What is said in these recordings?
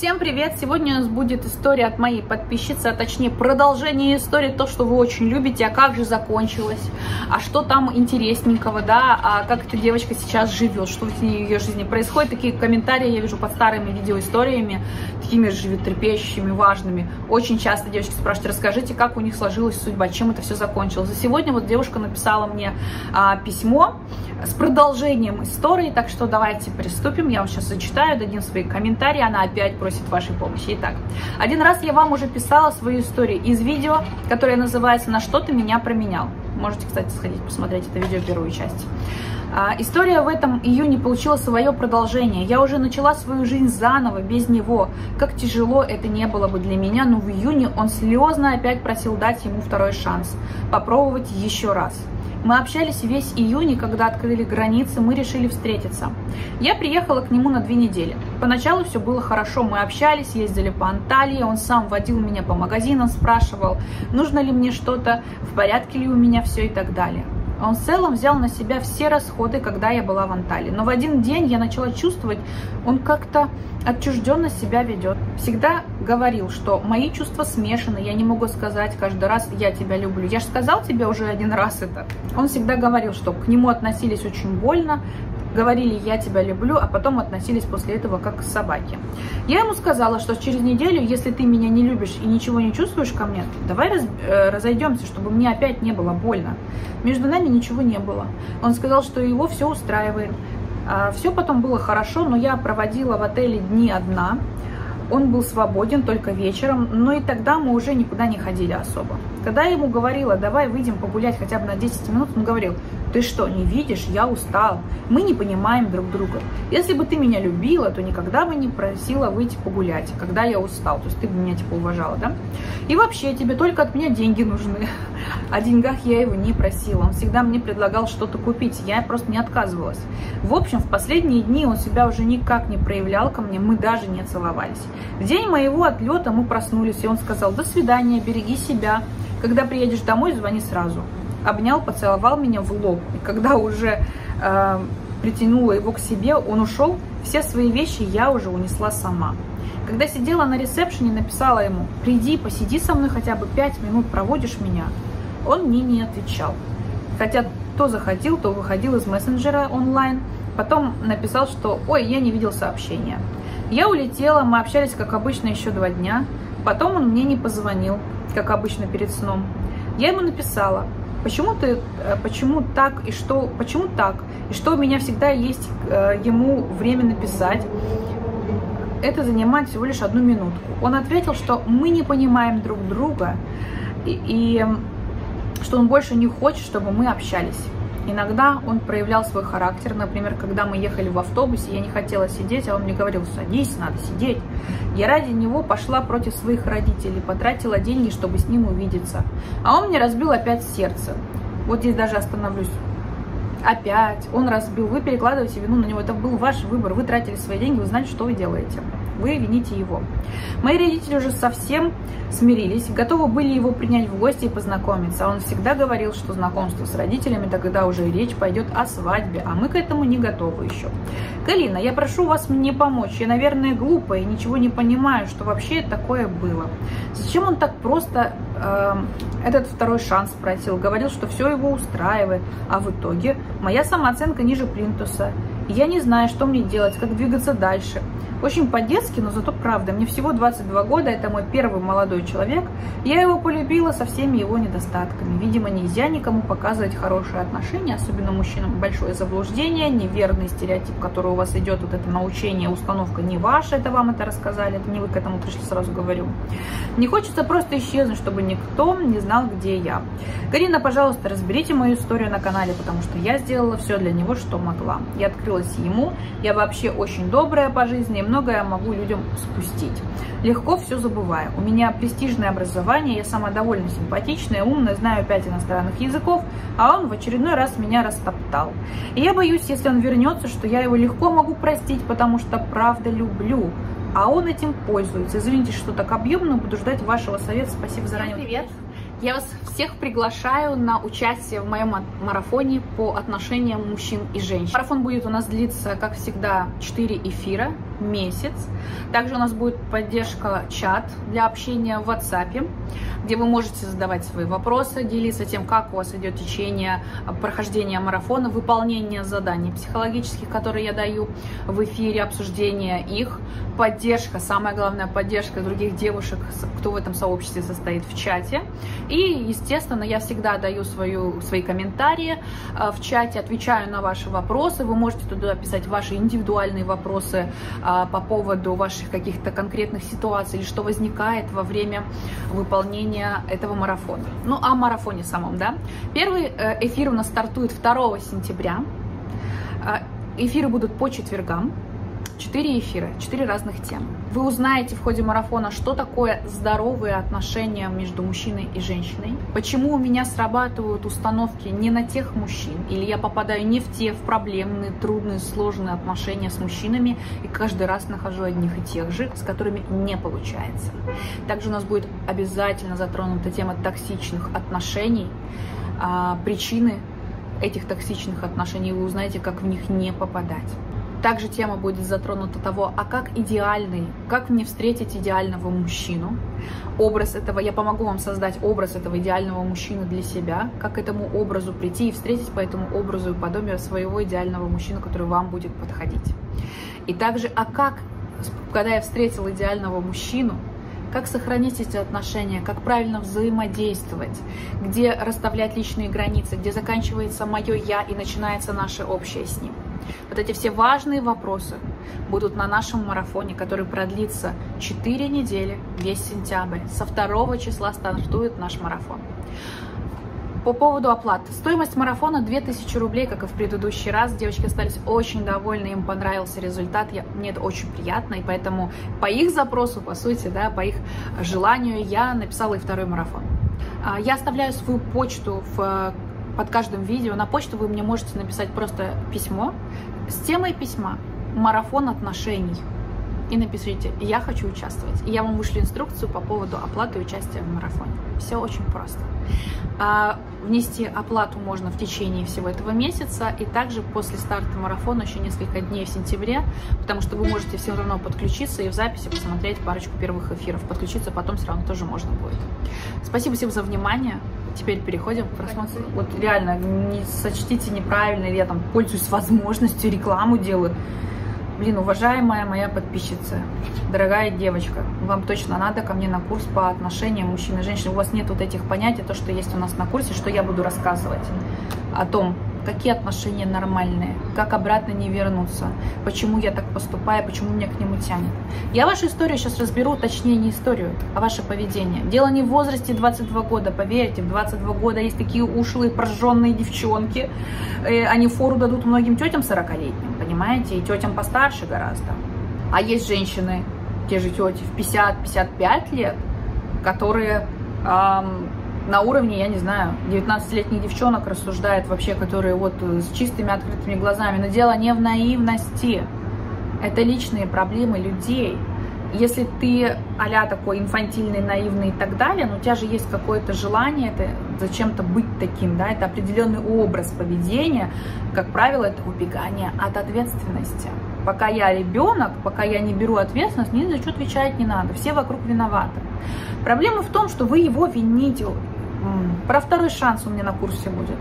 Всем привет! Сегодня у нас будет история от моей подписчицы, а точнее продолжение истории, то, что вы очень любите, а как же закончилось, а что там интересненького, да, а как эта девочка сейчас живет, что в ее жизни происходит. Такие комментарии я вижу под старыми видеоисториями, такими животрепещущими, важными. Очень часто девочки спрашивают, расскажите, как у них сложилась судьба, чем это все закончилось. За сегодня вот девушка написала мне а, письмо с продолжением истории, так что давайте приступим. Я вам сейчас зачитаю, дадим свои комментарии, она опять просит просит вашей помощи. Итак, один раз я вам уже писала свою историю из видео, которое называется «На что ты меня променял». Можете, кстати, сходить посмотреть это видео, первую часть. А, история в этом июне получила свое продолжение. Я уже начала свою жизнь заново, без него. Как тяжело это не было бы для меня, но в июне он слезно опять просил дать ему второй шанс. Попробовать еще раз. Мы общались весь июнь, и когда открыли границы, мы решили встретиться. Я приехала к нему на две недели. Поначалу все было хорошо, мы общались, ездили по Анталии, он сам водил меня по магазинам, спрашивал, нужно ли мне что-то, в порядке ли у меня все и так далее. Он в целом взял на себя все расходы, когда я была в Анталии. Но в один день я начала чувствовать, он как-то отчужденно себя ведет. Всегда говорил, что мои чувства смешаны, я не могу сказать каждый раз «я тебя люблю». Я же сказал тебе уже один раз это. Он всегда говорил, что к нему относились очень больно, говорили «я тебя люблю», а потом относились после этого как к собаке. Я ему сказала, что через неделю, если ты меня не любишь и ничего не чувствуешь ко мне, давай раз, э, разойдемся, чтобы мне опять не было больно. Между нами ничего не было. Он сказал, что его все устраивает. А, все потом было хорошо, но я проводила в отеле дни одна. Он был свободен только вечером, но и тогда мы уже никуда не ходили особо. Когда я ему говорила, давай выйдем погулять хотя бы на 10 минут, он говорил, ты что, не видишь, я устал, мы не понимаем друг друга. Если бы ты меня любила, то никогда бы не просила выйти погулять, когда я устал, то есть ты бы меня типа уважала, да? И вообще, тебе только от меня деньги нужны. О деньгах я его не просила, он всегда мне предлагал что-то купить, я просто не отказывалась. В общем, в последние дни он себя уже никак не проявлял ко мне, мы даже не целовались. В день моего отлета мы проснулись, и он сказал, до свидания, береги себя, когда приедешь домой, звони сразу. Обнял, поцеловал меня в лоб. И когда уже э, притянула его к себе, он ушел. Все свои вещи я уже унесла сама. Когда сидела на ресепшене, написала ему, приди, посиди со мной хотя бы пять минут, проводишь меня. Он мне не отвечал. Хотя то заходил, то выходил из мессенджера онлайн. Потом написал, что ой, я не видел сообщения. Я улетела, мы общались, как обычно, еще два дня. Потом он мне не позвонил как обычно перед сном. Я ему написала, почему ты, э, почему так и что, почему так, и что у меня всегда есть э, ему время написать. Это занимает всего лишь одну минутку. Он ответил, что мы не понимаем друг друга и, и что он больше не хочет, чтобы мы общались. Иногда он проявлял свой характер, например, когда мы ехали в автобусе, я не хотела сидеть, а он мне говорил, садись, надо сидеть. Я ради него пошла против своих родителей, потратила деньги, чтобы с ним увидеться. А он мне разбил опять сердце. Вот здесь даже остановлюсь. Опять он разбил. Вы перекладываете вину на него. Это был ваш выбор. Вы тратили свои деньги, вы знаете, что вы делаете вы вините его. Мои родители уже совсем смирились, готовы были его принять в гости и познакомиться. Он всегда говорил, что знакомство с родителями, тогда уже речь пойдет о свадьбе, а мы к этому не готовы еще. Галина, я прошу вас мне помочь. Я, наверное, глупая и ничего не понимаю, что вообще такое было. Зачем он так просто э, этот второй шанс просил? Говорил, что все его устраивает, а в итоге моя самооценка ниже плинтуса. Я не знаю, что мне делать, как двигаться дальше. Очень по-детски, но зато правда. Мне всего 22 года, это мой первый молодой человек. Я его полюбила со всеми его недостатками. Видимо, нельзя никому показывать хорошие отношения, особенно мужчинам. Большое заблуждение, неверный стереотип, который у вас идет, вот это научение, установка не ваша, это вам это рассказали, это не вы к этому пришли, сразу говорю. Не хочется просто исчезнуть, чтобы никто не знал, где я. Карина, пожалуйста, разберите мою историю на канале, потому что я сделала все для него, что могла. Я открылась ему, я вообще очень добрая по жизни, многое могу людям спустить. Легко все забываю. У меня престижное образование, я сама довольно симпатичная, умная, знаю пять иностранных языков, а он в очередной раз меня растоптал. И я боюсь, если он вернется, что я его легко могу простить, потому что правда люблю. А он этим пользуется. Извините, что так объемно, буду ждать вашего совета. Спасибо заранее. Привет! Я вас всех приглашаю на участие в моем марафоне по отношениям мужчин и женщин. Марафон будет у нас длиться, как всегда, 4 эфира месяц. Также у нас будет поддержка чат для общения в WhatsApp, где вы можете задавать свои вопросы, делиться тем, как у вас идет течение прохождения марафона, выполнение заданий психологических, которые я даю в эфире, обсуждение их, поддержка, самая главная поддержка других девушек, кто в этом сообществе состоит в чате. И, естественно, я всегда даю свою, свои комментарии э, в чате, отвечаю на ваши вопросы. Вы можете туда писать ваши индивидуальные вопросы а, по поводу ваших каких-то конкретных ситуаций или что возникает во время выполнения этого марафона. Ну, о марафоне самом, да. Первый э, эфир у нас стартует 2 сентября. Э, эфиры будут по четвергам. Четыре эфира, четыре разных темы. Вы узнаете в ходе марафона, что такое здоровые отношения между мужчиной и женщиной, почему у меня срабатывают установки не на тех мужчин, или я попадаю не в те, в проблемные, трудные, сложные отношения с мужчинами, и каждый раз нахожу одних и тех же, с которыми не получается. Также у нас будет обязательно затронута тема токсичных отношений, а, причины этих токсичных отношений, вы узнаете, как в них не попадать. Также тема будет затронута того, а как идеальный, как мне встретить идеального мужчину. Образ этого, я помогу вам создать образ этого идеального мужчины для себя, как к этому образу прийти и встретить по этому образу и подобию своего идеального мужчину, который вам будет подходить. И также, а как, когда я встретил идеального мужчину, как сохранить эти отношения, как правильно взаимодействовать, где расставлять личные границы, где заканчивается мое «я» и начинается наше общее с ним. Вот эти все важные вопросы будут на нашем марафоне, который продлится 4 недели, весь сентябрь. Со 2 числа стартует наш марафон. По поводу оплаты. Стоимость марафона 2000 рублей, как и в предыдущий раз. Девочки остались очень довольны, им понравился результат. Я, мне это очень приятно, и поэтому по их запросу, по сути, да, по их желанию, я написала и второй марафон. А, я оставляю свою почту в под каждым видео на почту вы мне можете написать просто письмо с темой письма «Марафон отношений» и напишите «Я хочу участвовать». И я вам вышлю инструкцию по поводу оплаты участия в марафоне. Все очень просто. А, внести оплату можно в течение всего этого месяца и также после старта марафона еще несколько дней в сентябре, потому что вы можете все равно подключиться и в записи посмотреть парочку первых эфиров. Подключиться потом все равно тоже можно будет. Спасибо всем за внимание. Теперь переходим к просмотру. Вот реально, не сочтите неправильно, я там пользуюсь возможностью, рекламу делаю. Блин, уважаемая моя подписчица, дорогая девочка, вам точно надо ко мне на курс по отношениям мужчин и женщин. У вас нет вот этих понятий, то, что есть у нас на курсе, что я буду рассказывать о том, какие отношения нормальные, как обратно не вернуться, почему я так поступаю, почему меня к нему тянет. Я вашу историю сейчас разберу, точнее не историю, а ваше поведение. Дело не в возрасте 22 года, поверьте, в 22 года есть такие ушлые, прожженные девчонки, э, они фору дадут многим тетям 40-летним, понимаете, и тетям постарше гораздо. А есть женщины, те же тети в 50-55 лет, которые эм, на уровне, я не знаю, 19-летних девчонок рассуждает вообще, которые вот э, с чистыми открытыми глазами. Но дело не в наивности. Это личные проблемы людей. Если ты а такой инфантильный, наивный и так далее, но у тебя же есть какое-то желание это зачем-то быть таким, да, это определенный образ поведения, как правило, это убегание от ответственности. Пока я ребенок, пока я не беру ответственность, ни за что отвечать не надо, все вокруг виноваты. Проблема в том, что вы его вините, про второй шанс у меня на курсе будет.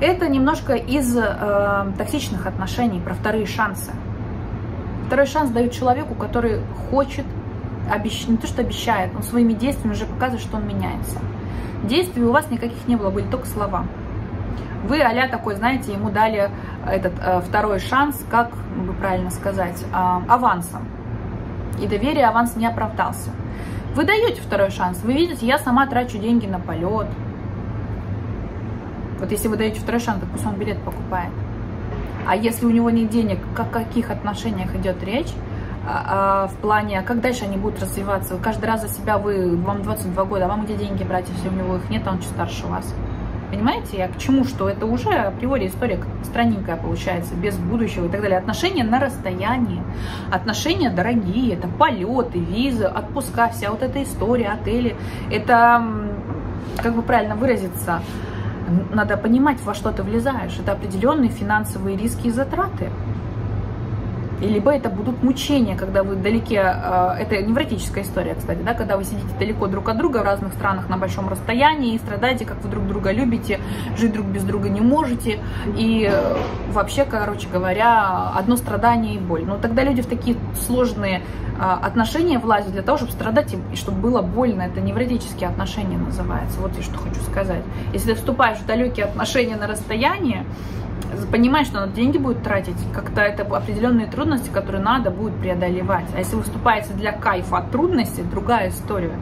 Это немножко из э, токсичных отношений, про вторые шансы. Второй шанс дают человеку, который хочет, обещ... не то что обещает, он своими действиями уже показывает, что он меняется. Действий у вас никаких не было, были только слова. Вы, а такой, знаете, ему дали этот э, второй шанс, как бы правильно сказать, э, авансом. И доверие аванс не оправдался. Вы даете второй шанс. Вы видите, я сама трачу деньги на полет. Вот если вы даете второй шанс, то пусть он билет покупает. А если у него нет денег, о каких отношениях идет речь? А, а, в плане, как дальше они будут развиваться? Каждый раз за себя, вы, вам 22 года, а вам где деньги брать, если у него их нет, а он чуть старше вас? Понимаете, я к чему? Что это уже априори история странненькая получается, без будущего и так далее. Отношения на расстоянии, отношения дорогие, это полеты, визы, отпуска, вся вот эта история, отели. Это, как бы правильно выразиться, надо понимать, во что ты влезаешь. Это определенные финансовые риски и затраты. Либо это будут мучения, когда вы далеке, э, это невротическая история, кстати, да, когда вы сидите далеко друг от друга в разных странах на большом расстоянии и страдаете, как вы друг друга любите, жить друг без друга не можете, и э, вообще, короче говоря, одно страдание и боль. Но тогда люди в такие сложные э, отношения влазят для того, чтобы страдать и чтобы было больно. Это невротические отношения называется. Вот я что хочу сказать. Если ты вступаешь в далекие отношения на расстоянии, понимаешь, что надо деньги будет тратить, как-то это определенные трудности, которые надо будет преодолевать. А если вы вступаете для кайфа от трудностей, другая история.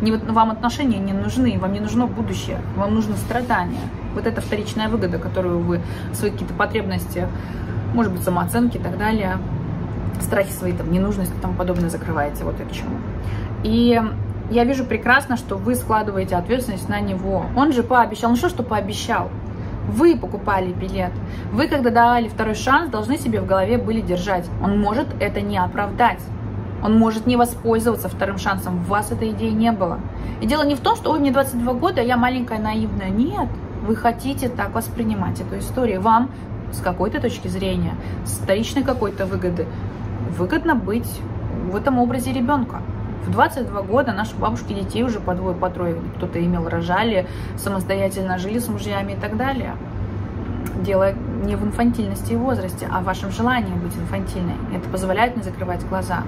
Не, вам отношения не нужны, вам не нужно будущее, вам нужно страдания. Вот это вторичная выгода, которую вы свои какие-то потребности, может быть, самооценки и так далее, страхи свои, там, ненужности и тому подобное закрываете. Вот это к чему. И я вижу прекрасно, что вы складываете ответственность на него. Он же пообещал. Ну что, что пообещал? Вы покупали билет. Вы, когда давали второй шанс, должны себе в голове были держать. Он может это не оправдать. Он может не воспользоваться вторым шансом. У вас этой идеи не было. И дело не в том, что ой, мне 22 года, а я маленькая, наивная. Нет, вы хотите так воспринимать эту историю. Вам с какой-то точки зрения, с вторичной какой-то выгоды, выгодно быть в этом образе ребенка. В 22 года наши бабушки детей уже по двое, по трое, кто-то имел, рожали, самостоятельно жили с мужьями и так далее. Дело не в инфантильности и возрасте, а в вашем желании быть инфантильной. Это позволяет не закрывать глаза.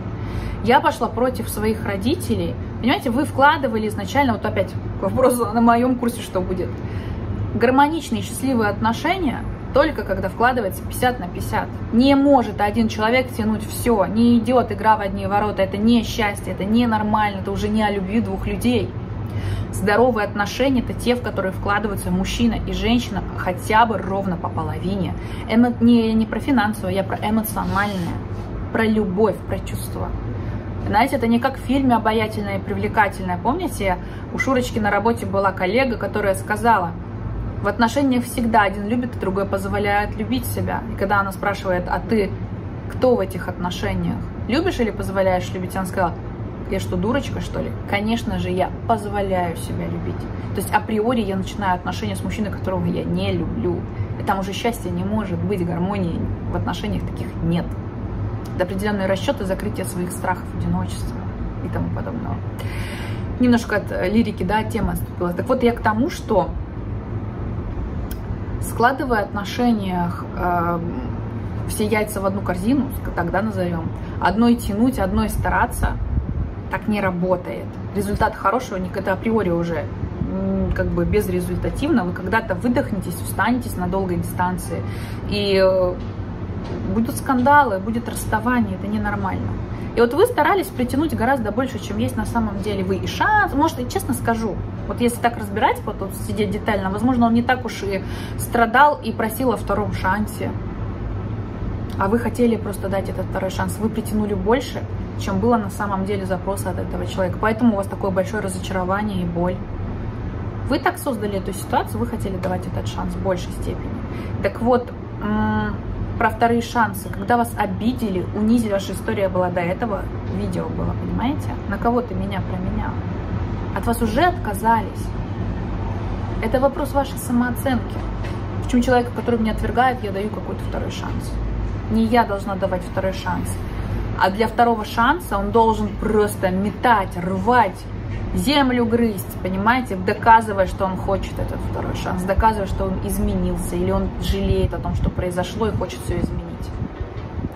Я пошла против своих родителей. Понимаете, вы вкладывали изначально, вот опять к вопросу на моем курсе, что будет. Гармоничные, счастливые отношения – только когда вкладывается 50 на 50. Не может один человек тянуть все, не идет игра в одни ворота, это не счастье, это не нормально, это уже не о любви двух людей. Здоровые отношения – это те, в которые вкладываются мужчина и женщина хотя бы ровно по половине. Эмо... Не, не про финансовое, я про эмоциональное, про любовь, про чувства. Знаете, это не как в фильме «Обаятельная и привлекательная». Помните, у Шурочки на работе была коллега, которая сказала – в отношениях всегда один любит, а другой позволяет любить себя. И когда она спрашивает, а ты кто в этих отношениях? Любишь или позволяешь любить? Она сказала, я что, дурочка, что ли? Конечно же, я позволяю себя любить. То есть априори я начинаю отношения с мужчиной, которого я не люблю. И там уже счастья не может быть, гармонии в отношениях таких нет. Это определенные расчеты закрытия своих страхов одиночества и тому подобного. Немножко от лирики, да, тема отступила. Так вот, я к тому, что складывая отношения э, все яйца в одну корзину, тогда назовем, одной тянуть, одной стараться, так не работает. Результат хорошего никогда априори уже как бы безрезультативно. Вы когда-то выдохнетесь, встанетесь на долгой дистанции, и э, будут скандалы, будет расставание, это ненормально. И вот вы старались притянуть гораздо больше, чем есть на самом деле вы. И шанс, может, и честно скажу, вот если так разбирать, тут сидеть детально, возможно, он не так уж и страдал и просил о втором шансе. А вы хотели просто дать этот второй шанс. Вы притянули больше, чем было на самом деле запроса от этого человека. Поэтому у вас такое большое разочарование и боль. Вы так создали эту ситуацию, вы хотели давать этот шанс в большей степени. Так вот, про вторые шансы. Когда вас обидели, унизили, ваша история была до этого, видео было, понимаете? На кого ты меня променял? От вас уже отказались. Это вопрос вашей самооценки. Почему человеку, который меня отвергает, я даю какой-то второй шанс? Не я должна давать второй шанс. А для второго шанса он должен просто метать, рвать, землю грызть, понимаете, доказывая, что он хочет этот второй шанс, доказывая, что он изменился, или он жалеет о том, что произошло, и хочет все изменить.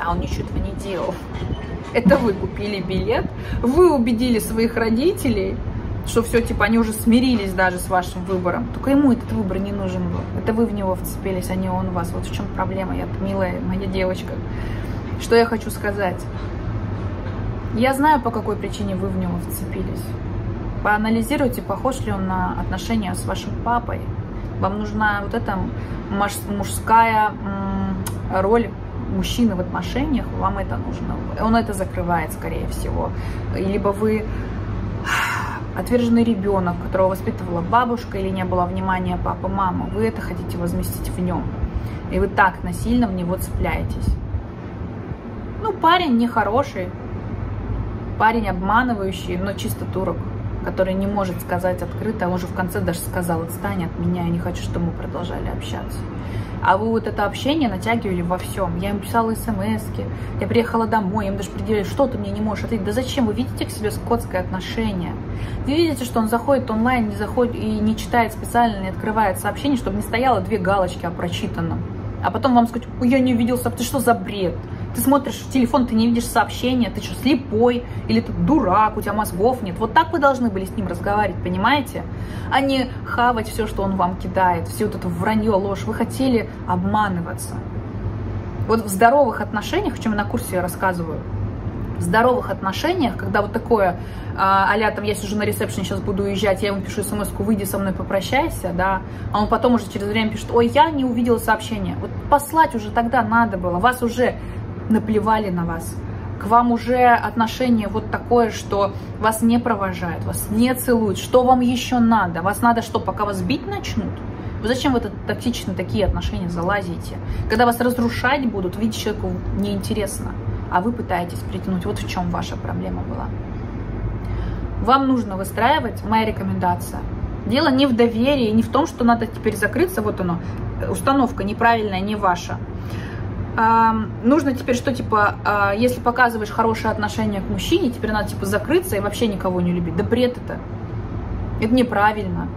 А он ничего этого не делал. Это вы купили билет, вы убедили своих родителей, что все, типа, они уже смирились даже с вашим выбором. Только ему этот выбор не нужен был. Это вы в него вцепились, а не он вас. Вот в чем проблема, я милая моя девочка. Что я хочу сказать? Я знаю, по какой причине вы в него вцепились. Поанализируйте, похож ли он на отношения с вашим папой. Вам нужна вот эта мужская роль мужчины в отношениях, вам это нужно. Он это закрывает, скорее всего. Либо вы отверженный ребенок, которого воспитывала бабушка или не было внимания папы, мама, вы это хотите возместить в нем. И вы так насильно в него цепляетесь. Ну, парень нехороший, парень обманывающий, но чисто турок который не может сказать открыто, а он же в конце даже сказал, отстань от меня, я не хочу, чтобы мы продолжали общаться. А вы вот это общение натягивали во всем. Я им писала смс я приехала домой, им даже предъявляю, что ты мне не можешь ответить. Да зачем? Вы видите к себе скотское отношение? Вы видите, что он заходит онлайн, не заходит и не читает специально, не открывает сообщение, чтобы не стояло две галочки о прочитанном. А потом вам сказать, я не увидел, ты что за бред? Ты смотришь в телефон, ты не видишь сообщения, ты что, слепой? Или ты дурак, у тебя мозгов нет? Вот так вы должны были с ним разговаривать, понимаете? А не хавать все, что он вам кидает, все вот это вранье, ложь. Вы хотели обманываться. Вот в здоровых отношениях, о чем я на курсе рассказываю, в здоровых отношениях, когда вот такое, а там, я сижу на ресепшене, сейчас буду уезжать, я ему пишу смс выйди со мной, попрощайся, да, а он потом уже через время пишет, ой, я не увидела сообщение. Вот послать уже тогда надо было, вас уже наплевали на вас. К вам уже отношение вот такое, что вас не провожают, вас не целуют. Что вам еще надо? Вас надо что, пока вас бить начнут? Вы зачем в это токсично такие отношения залазите? Когда вас разрушать будут, видеть человеку неинтересно, а вы пытаетесь притянуть. Вот в чем ваша проблема была. Вам нужно выстраивать, моя рекомендация, Дело не в доверии, не в том, что надо теперь закрыться, вот оно, установка неправильная, не ваша нужно теперь что, типа, а, если показываешь хорошее отношение к мужчине, теперь надо, типа, закрыться и вообще никого не любить. Да бред это. Это неправильно.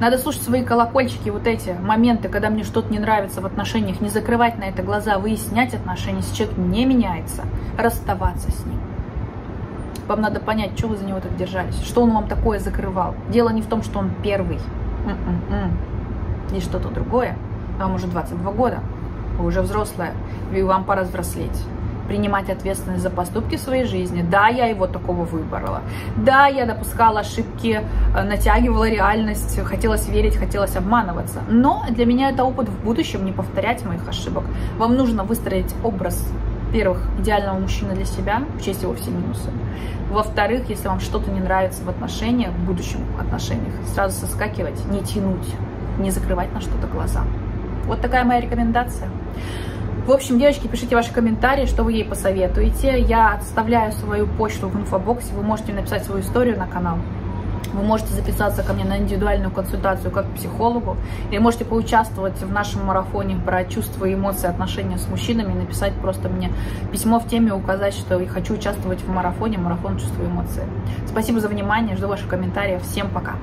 Надо слушать свои колокольчики, вот эти моменты, когда мне что-то не нравится в отношениях, не закрывать на это глаза, выяснять отношения, если человек не меняется, расставаться с ним. Вам надо понять, что вы за него так держались, что он вам такое закрывал. Дело не в том, что он первый. М-м-м. И что-то другое. Вам уже 22 года вы уже взрослая, и вам пора взрослеть принимать ответственность за поступки в своей жизни. Да, я его такого выбрала. Да, я допускала ошибки, э, натягивала реальность, хотелось верить, хотелось обманываться. Но для меня это опыт в будущем не повторять моих ошибок. Вам нужно выстроить образ во-первых, идеального мужчины для себя, учесть его все минусы. Во-вторых, если вам что-то не нравится в отношениях, в будущем отношениях, сразу соскакивать, не тянуть, не закрывать на что-то глаза. Вот такая моя рекомендация. В общем, девочки, пишите ваши комментарии, что вы ей посоветуете. Я отставляю свою почту в инфобоксе. Вы можете написать свою историю на канал. Вы можете записаться ко мне на индивидуальную консультацию как к психологу. Или можете поучаствовать в нашем марафоне про чувства эмоции, отношения с мужчинами. Написать просто мне письмо в теме, указать, что я хочу участвовать в марафоне, марафон чувства и эмоции. Спасибо за внимание, жду ваших комментариев. Всем пока!